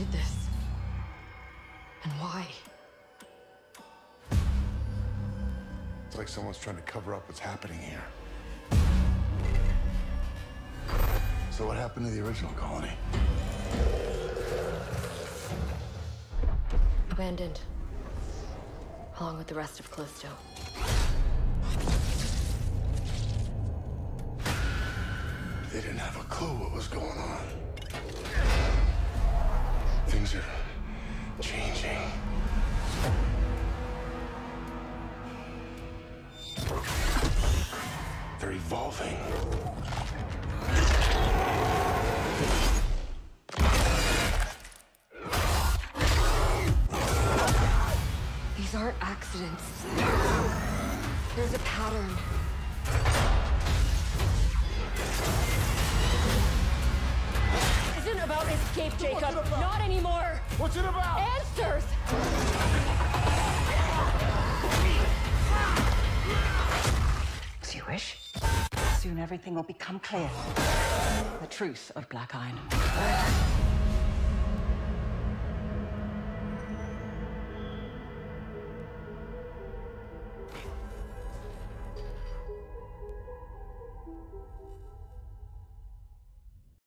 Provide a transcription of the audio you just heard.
did this. And why? It's like someone's trying to cover up what's happening here. So what happened to the original colony? Abandoned. Along with the rest of Callisto. They didn't have a clue what was going on. Things are changing. They're evolving. These aren't accidents. There's a pattern. Escape, Jacob. Not anymore. What's it about? Answers. As you wish. Soon everything will become clear. The truth of Black Iron.